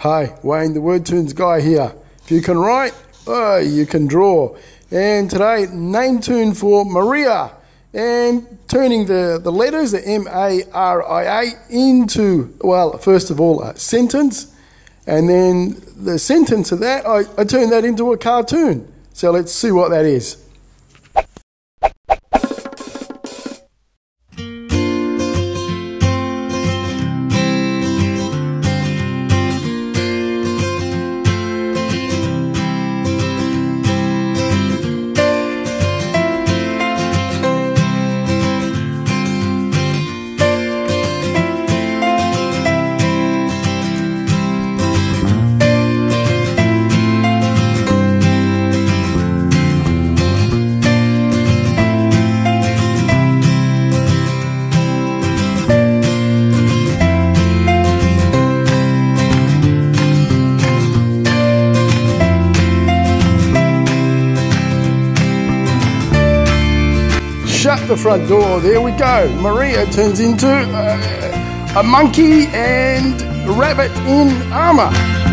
Hi, Wayne the Wordtoons guy here. If you can write, oh, you can draw. And today, Nametoon for Maria. And turning the, the letters, the M A R I A, into, well, first of all, a sentence. And then the sentence of that, I, I turn that into a cartoon. So let's see what that is. Shut the front door. There we go. Maria turns into uh, a monkey and rabbit in armor.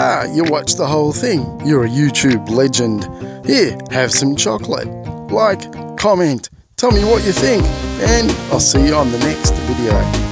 Ah, you watched the whole thing. You're a YouTube legend. Here, have some chocolate. Like, comment, tell me what you think, and I'll see you on the next video.